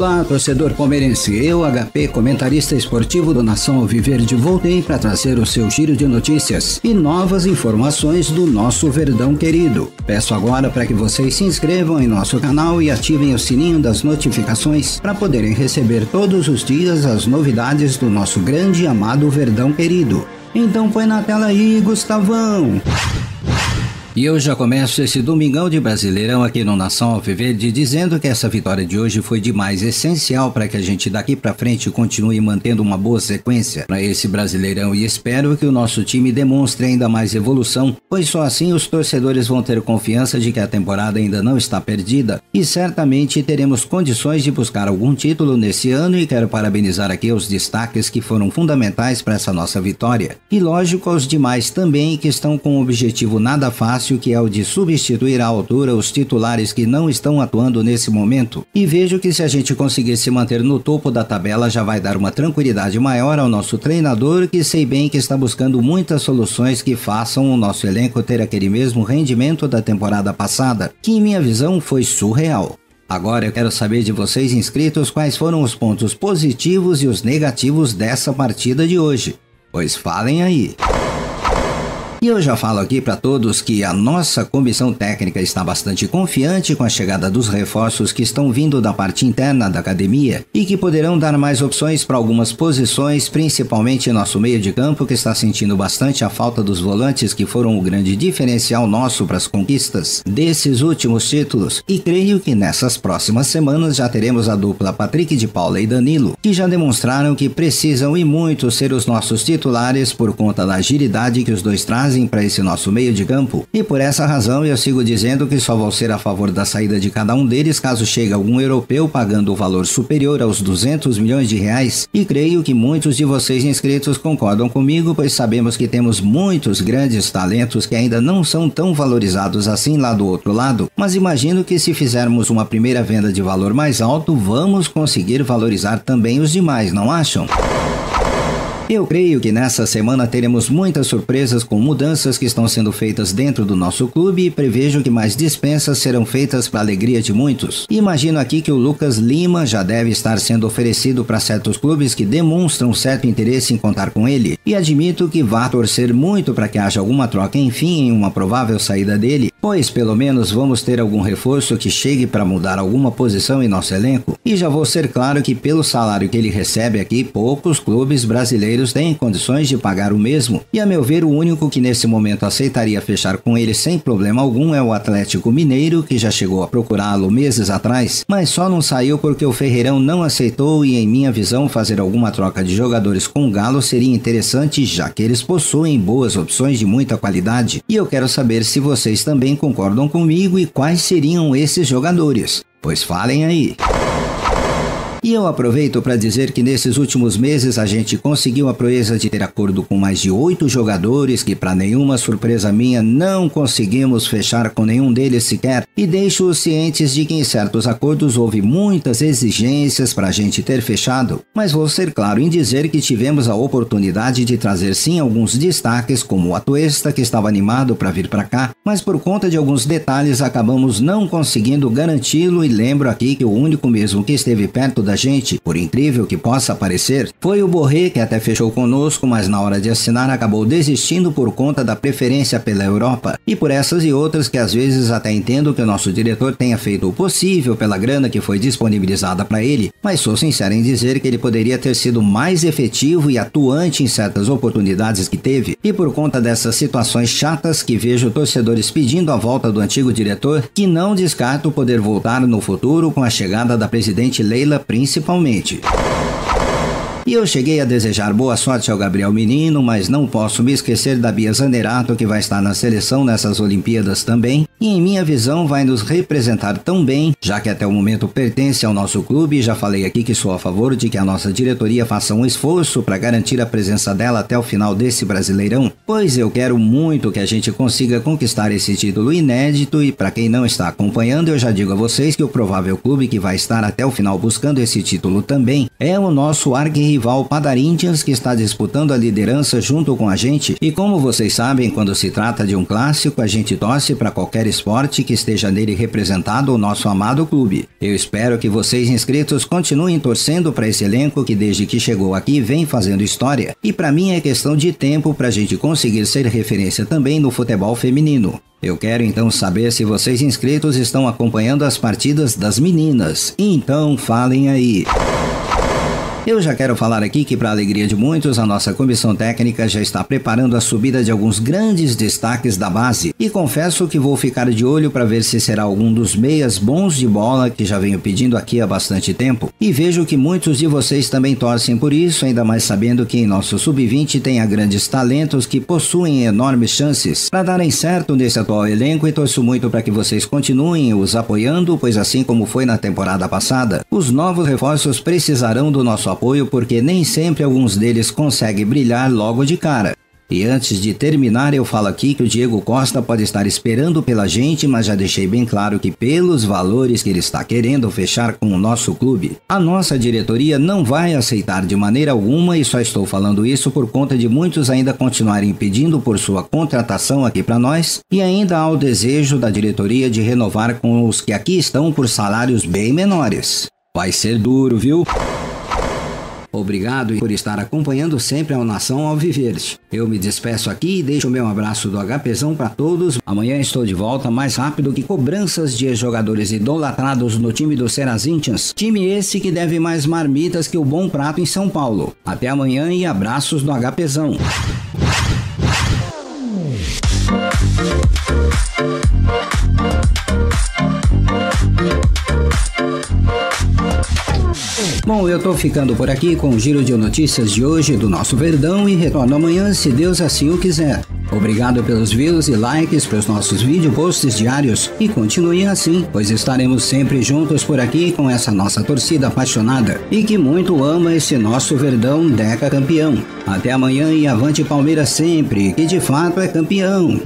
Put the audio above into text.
Olá, torcedor palmeirense. Eu, HP, comentarista esportivo do Nação Alviverde, voltei para trazer o seu giro de notícias e novas informações do nosso Verdão querido. Peço agora para que vocês se inscrevam em nosso canal e ativem o sininho das notificações para poderem receber todos os dias as novidades do nosso grande e amado Verdão querido. Então põe na tela aí, Gustavão! E eu já começo esse domingão de Brasileirão aqui no Nação Alviverde dizendo que essa vitória de hoje foi demais essencial para que a gente daqui para frente continue mantendo uma boa sequência para esse Brasileirão e espero que o nosso time demonstre ainda mais evolução, pois só assim os torcedores vão ter confiança de que a temporada ainda não está perdida e certamente teremos condições de buscar algum título nesse ano e quero parabenizar aqui os destaques que foram fundamentais para essa nossa vitória. E lógico aos demais também que estão com um objetivo nada fácil fácil que é o de substituir à altura os titulares que não estão atuando nesse momento. E vejo que se a gente conseguir se manter no topo da tabela já vai dar uma tranquilidade maior ao nosso treinador, que sei bem que está buscando muitas soluções que façam o nosso elenco ter aquele mesmo rendimento da temporada passada, que em minha visão foi surreal. Agora eu quero saber de vocês inscritos quais foram os pontos positivos e os negativos dessa partida de hoje. Pois falem aí. E eu já falo aqui para todos que a nossa comissão técnica está bastante confiante com a chegada dos reforços que estão vindo da parte interna da academia e que poderão dar mais opções para algumas posições, principalmente nosso meio de campo que está sentindo bastante a falta dos volantes que foram o grande diferencial nosso para as conquistas desses últimos títulos. E creio que nessas próximas semanas já teremos a dupla Patrick de Paula e Danilo, que já demonstraram que precisam e muito ser os nossos titulares por conta da agilidade que os dois trazem para esse nosso meio de campo, e por essa razão eu sigo dizendo que só vou ser a favor da saída de cada um deles caso chegue algum europeu pagando o valor superior aos 200 milhões de reais, e creio que muitos de vocês inscritos concordam comigo, pois sabemos que temos muitos grandes talentos que ainda não são tão valorizados assim lá do outro lado, mas imagino que se fizermos uma primeira venda de valor mais alto, vamos conseguir valorizar também os demais, não acham? Eu creio que nessa semana teremos muitas surpresas com mudanças que estão sendo feitas dentro do nosso clube e prevejo que mais dispensas serão feitas para alegria de muitos. Imagino aqui que o Lucas Lima já deve estar sendo oferecido para certos clubes que demonstram certo interesse em contar com ele, e admito que vá torcer muito para que haja alguma troca enfim em uma provável saída dele, pois pelo menos vamos ter algum reforço que chegue para mudar alguma posição em nosso elenco. E já vou ser claro que pelo salário que ele recebe aqui, poucos clubes brasileiros têm condições de pagar o mesmo, e a meu ver, o único que nesse momento aceitaria fechar com ele sem problema algum é o Atlético Mineiro, que já chegou a procurá-lo meses atrás, mas só não saiu porque o Ferreirão não aceitou e, em minha visão, fazer alguma troca de jogadores com o Galo seria interessante, já que eles possuem boas opções de muita qualidade. E eu quero saber se vocês também concordam comigo e quais seriam esses jogadores. Pois falem aí. E eu aproveito para dizer que nesses últimos meses a gente conseguiu a proeza de ter acordo com mais de oito jogadores que, para nenhuma surpresa minha, não conseguimos fechar com nenhum deles sequer. E deixo-os cientes de que em certos acordos houve muitas exigências para a gente ter fechado. Mas vou ser claro em dizer que tivemos a oportunidade de trazer sim alguns destaques, como o Atuesta, que estava animado para vir para cá, mas por conta de alguns detalhes acabamos não conseguindo garanti-lo. E lembro aqui que o único mesmo que esteve perto da da gente, por incrível que possa parecer, foi o Borré que até fechou conosco, mas na hora de assinar acabou desistindo por conta da preferência pela Europa. E por essas e outras que às vezes até entendo que o nosso diretor tenha feito o possível pela grana que foi disponibilizada para ele, mas sou sincero em dizer que ele poderia ter sido mais efetivo e atuante em certas oportunidades que teve. E por conta dessas situações chatas que vejo torcedores pedindo a volta do antigo diretor, que não descarto poder voltar no futuro com a chegada da presidente Leila Prince principalmente. E eu cheguei a desejar boa sorte ao Gabriel Menino, mas não posso me esquecer da Bia Zanerato, que vai estar na seleção nessas Olimpíadas também, e em minha visão vai nos representar tão bem, já que até o momento pertence ao nosso clube. Já falei aqui que sou a favor de que a nossa diretoria faça um esforço para garantir a presença dela até o final desse Brasileirão, pois eu quero muito que a gente consiga conquistar esse título inédito. E para quem não está acompanhando, eu já digo a vocês que o provável clube que vai estar até o final buscando esse título também é o nosso arquirrival rival Padarintians que está disputando a liderança junto com a gente. E como vocês sabem, quando se trata de um clássico, a gente torce para qualquer esporte que esteja nele representado o nosso amado clube. Eu espero que vocês inscritos continuem torcendo para esse elenco que desde que chegou aqui vem fazendo história. E para mim é questão de tempo para a gente conseguir ser referência também no futebol feminino. Eu quero então saber se vocês inscritos estão acompanhando as partidas das meninas. Então falem aí. Eu já quero falar aqui que, para alegria de muitos, a nossa comissão técnica já está preparando a subida de alguns grandes destaques da base. E confesso que vou ficar de olho para ver se será algum dos meias bons de bola que já venho pedindo aqui há bastante tempo. E vejo que muitos de vocês também torcem por isso, ainda mais sabendo que em nosso sub-20 tem grandes talentos que possuem enormes chances para darem certo nesse atual elenco e torço muito para que vocês continuem os apoiando, pois assim como foi na temporada passada, os novos reforços precisarão do nosso apoio porque nem sempre alguns deles conseguem brilhar logo de cara. E antes de terminar, eu falo aqui que o Diego Costa pode estar esperando pela gente, mas já deixei bem claro que, pelos valores que ele está querendo fechar com o nosso clube, a nossa diretoria não vai aceitar de maneira alguma e só estou falando isso por conta de muitos ainda continuarem pedindo por sua contratação aqui para nós e ainda há o desejo da diretoria de renovar com os que aqui estão por salários bem menores. Vai ser duro, viu? Obrigado por estar acompanhando sempre a Nação Alviverde. Eu me despeço aqui e deixo meu abraço do HPzão para todos. Amanhã estou de volta mais rápido que cobranças de jogadores idolatrados no time do Serazintians. Time esse que deve mais marmitas que o Bom Prato em São Paulo. Até amanhã e abraços do HPzão. Tô ficando por aqui com o giro de notícias de hoje do nosso Verdão e retorno amanhã, se Deus assim o quiser. Obrigado pelos views e likes para os nossos vídeo posts diários e continuem assim, pois estaremos sempre juntos por aqui com essa nossa torcida apaixonada e que muito ama esse nosso Verdão Deca campeão. Até amanhã e avante Palmeiras sempre, que de fato é campeão.